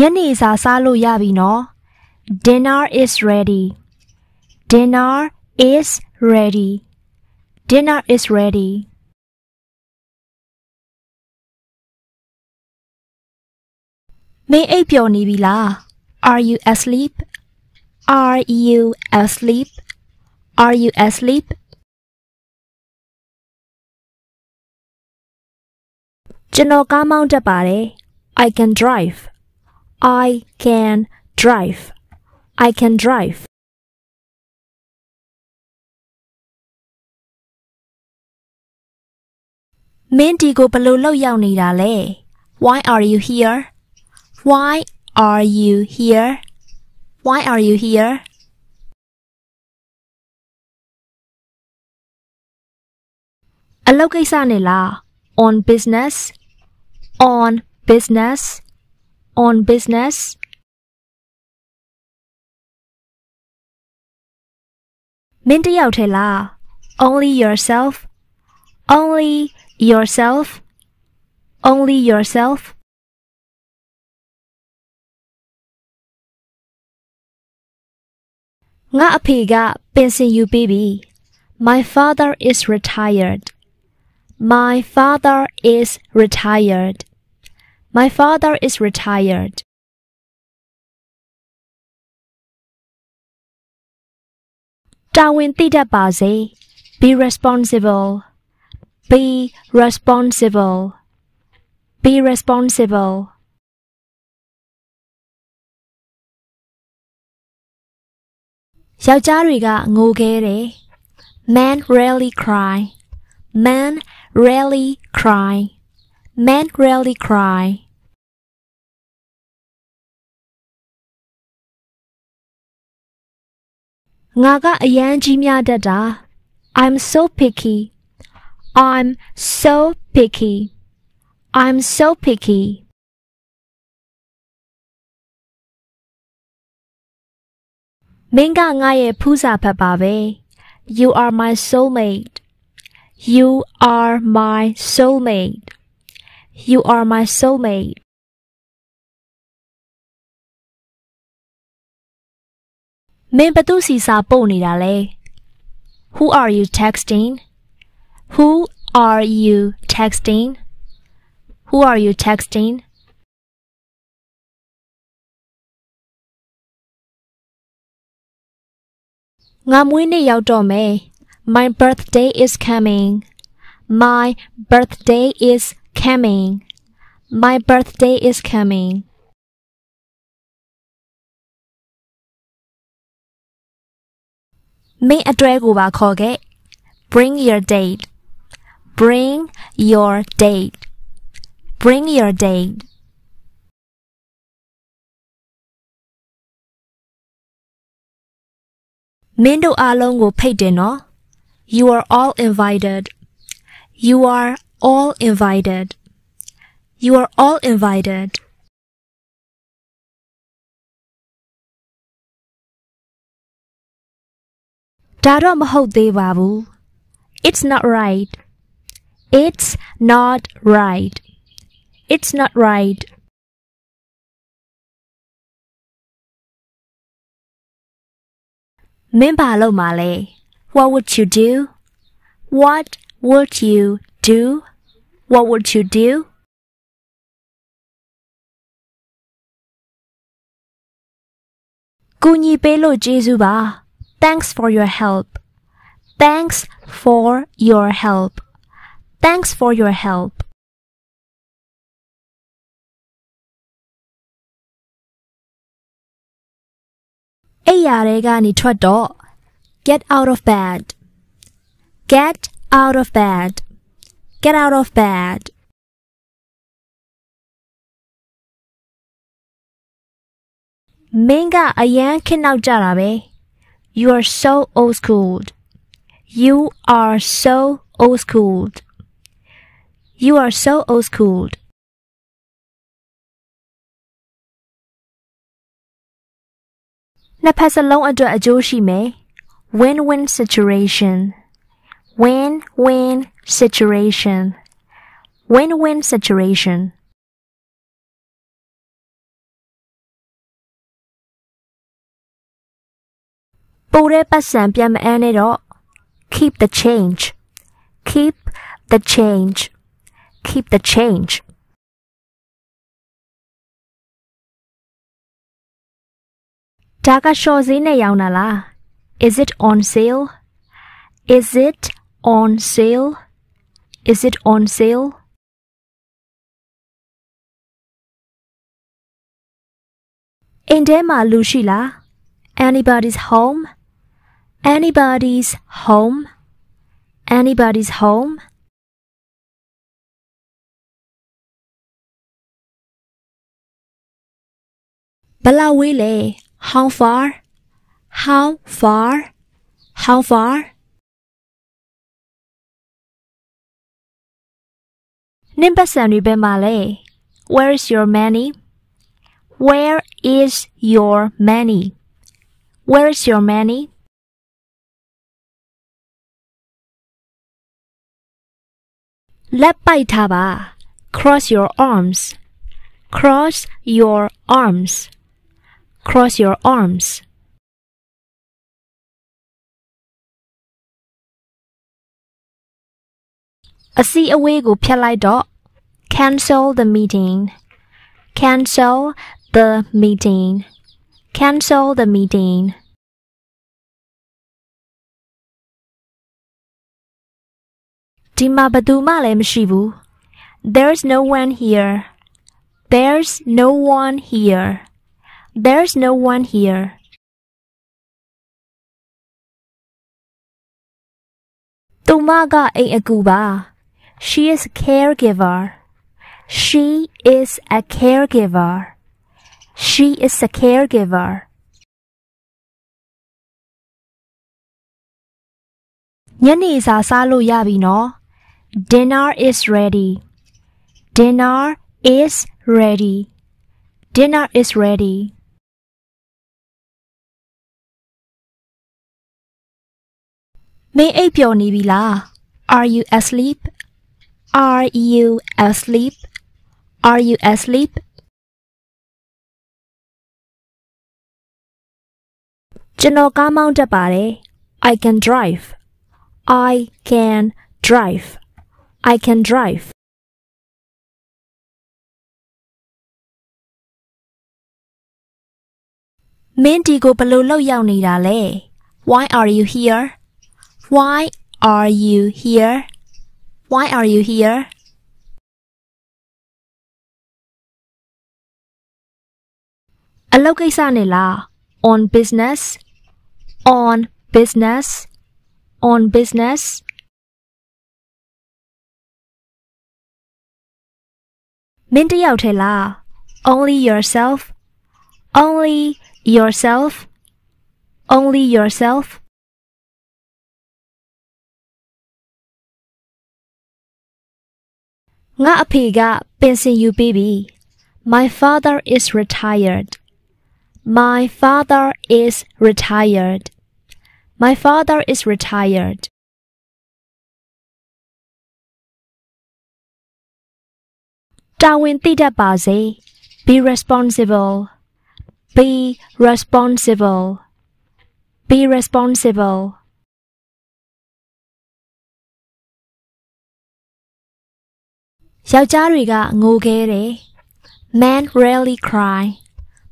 ညနေစာစားလို့ရပြီနော် Dinner is ready Dinner is ready Dinner is ready မင်းအိပ်ပျော်နေပြီလား Are you asleep Are you asleep Are you asleep ကျွန်တော်ကားမောင်းတတ်ပါတယ် I can drive I can drive I can drive မင်းဒီကိုဘယ်လိုလောက်ရောက်နေတာလဲ Why are you here Why are you here Why are you here အလုပ်ကိစ္စနဲ့လား on business on business own business? Mindy out la. Only yourself. Only yourself. Only yourself. nga apiga you baby. My father is retired. My father is retired. My father is retired. Be responsible. Be responsible. Be responsible. Men rarely cry. Men rarely cry. Men rarely cry. Ngaga ayanji dada. I'm so picky. I'm so picky. I'm so picky. Minga ngaye puza pepave. You are my soulmate. You are my soulmate. You are my soulmate. Who are you texting? Who are you texting? Who are you texting? My birthday is coming. My birthday is coming My birthday is coming မင်းအတွဲကိုပါခေါ်ခဲ့ Bring your date Bring your date Bring your date မင်းတို့အားလုံးကိုဖိတ်တယ်နော် You are all invited You are all invited. You are all invited. It's not right. It's not right. It's not right. What would you do? What would you do? What would you do? Thanks for your help. Thanks for your help. Thanks for your help. Get out of bed. Get out of bed. get out of bed မင်းကအရန်ခင်းနောက်ကြတာပဲ you are so old schooled you are so old schooled you are so old schooled နှစ်ဖက်စလုံးအတွက်အကျိုးရှိမယ် win-win situation win-win situation. Win-win situation. Keep the change. Keep the change. Keep the change. Taka shorts yaunala. Is it on sale? Is it on sale? Is it on sale? Indema Lushila. Anybody's home? Anybody's home? Anybody's home? Balawile. How far? How far? How far? နင်းပတ်စံတွေဘယ်မှာလဲ Where is your money Where is your money Where is your money လက်ပိုက်ထားပါ Cross your arms Cross your arms Cross your arms အစီအဝေးကိုဖြတ်လိုက်တော့ Cancel the meeting. Cancel the meeting. Cancel the meeting. There's no one here. There's no one here. There's no one here. She is a caregiver. She is a caregiver. She is a caregiver. Dinner is ready. Dinner is ready. Dinner is ready. Are you asleep? Are you asleep? Are you asleep? I can drive. I can drive. I can drive. Why are you here? Why are you here? Why are you here? အလုပ်ကိစ္စနဲ့လား On business On business On business မင်းတယောက်ထဲလား Only yourself Only yourself Only yourself ငါအဖေကပင်စင်ယူပေးပြီ My father is retired My father is retired. My father is retired. Be responsible. Be responsible. Be responsible. Xiao Men rarely cry.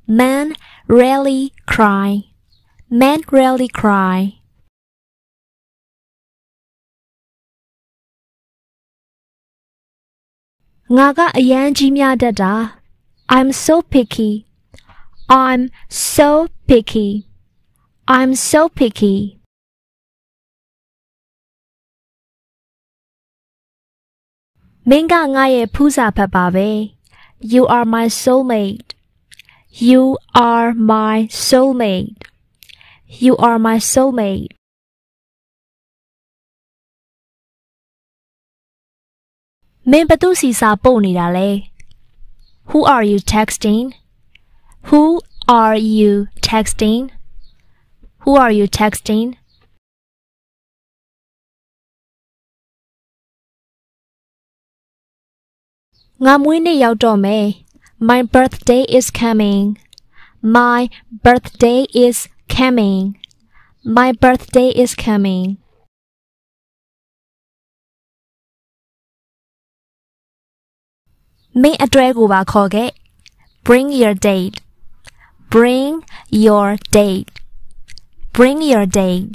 Men rarely cry. Men rarely cry. i I'm so picky. I'm so picky. I'm so picky. You are my soulmate. You are my soulmate. You are my soulmate. Who are you texting? Who are you texting? Who are you texting? Nga mwe ne My birthday is coming My birthday is coming My birthday is coming. May အတွဲကိုပါခေါ်ခဲ့ Bring your date. Bring your date. Bring your date.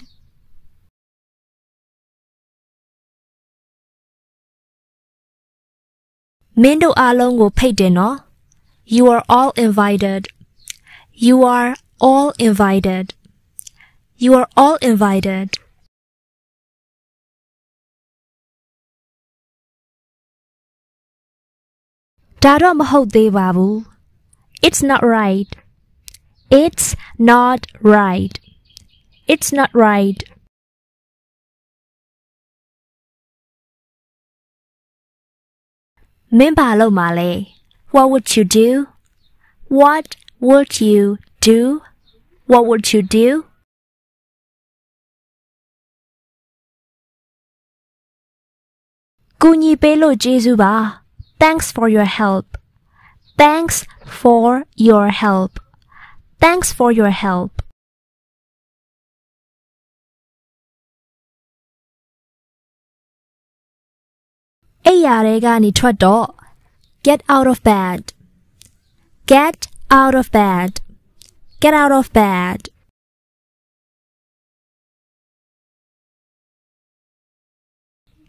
မင်းတို့အားလုံးကိုဖိတ်တယ်နော် you are all invited. You are all invited. You are all invited. It's not right. It's not right. It's not right. Mimba lo male. What would you do? What would you do? What would you do? ကူညီပေးလို့ကျေးဇူးပါ Thanks for your help. Thanks for your help. Thanks for your help. အိယာတွေကနေထွက်တော့ Get out of bed. Get out of bed. Get out of bed.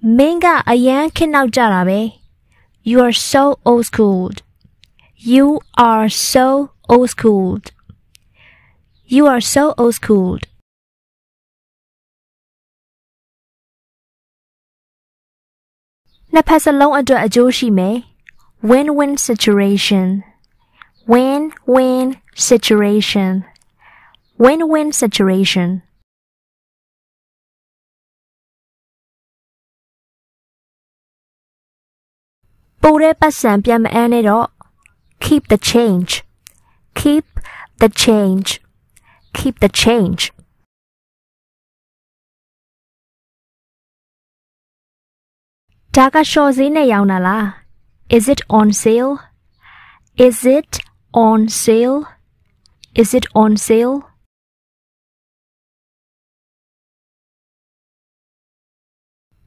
Minga ayan kinau jarabe. You are so old schooled. You are so old schooled. You are so old schooled. Napasalong adwa ajo shime. win-win situation win-win situation win-win situation ပိုတဲ့ပတ်စံပြန်မအမ်းနဲ့တော့ keep the change keep the change keep the change ဒါကရှော့ဈေးနဲ့ရောင်းတာလား is it on sale? Is it on sale? Is it on sale?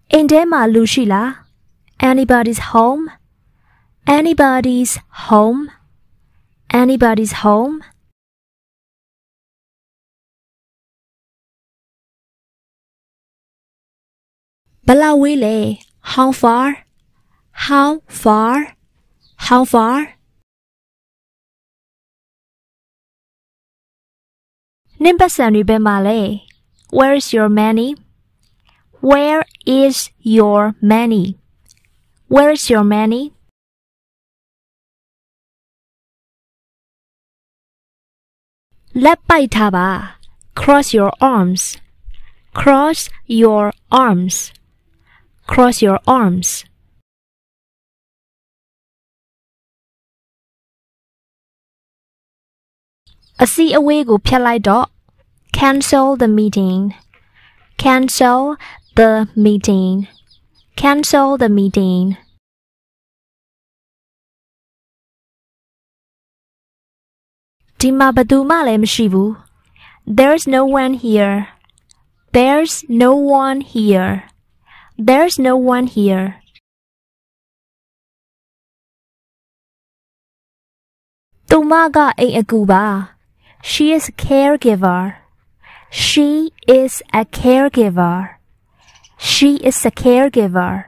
In Dema Lushila, anybody's home? Anybody's home? Anybody's home? Balawile, how far? How far How far နင်းပတ်စံတွေဘယ်မှာလဲ Where is your money Where is your money Where is your money လက်ပိုက်ထားပါ Cross your arms Cross your arms Cross your arms အစီအဝေးကိုဖျက်လိုက်တော့ cancel the meeting cancel the meeting cancel the meeting ဒီမှာဘယ်သူမှလည်းမရှိဘူး There's no one here There's no one here There's no one here သူမကအိမ်အကူပါ she is a caregiver. She is a caregiver. She is a caregiver